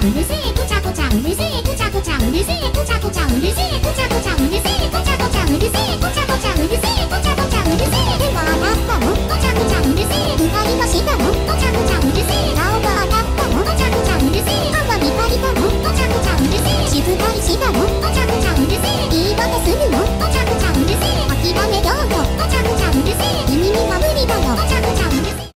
ゃうるせえぐちゃぐちゃうるせえぐちゃぐちゃうるせえぐちゃぐちゃうるせえぐちゃぐちゃうるせえぐちゃぐちゃうるせえぐちゃぐちゃうるせえぐちゃぐちゃうるせえ手が上がったのぐちゃぐちゃうるせえ光の下のぐちゃぐちゃうるせえ顔が上がったのぐちゃぐちゃうるせえ歯がビタビタのぐちゃぐちゃうるせえ静かにしたのぐちゃぐちゃうるせえ言い訳するのぐちゃ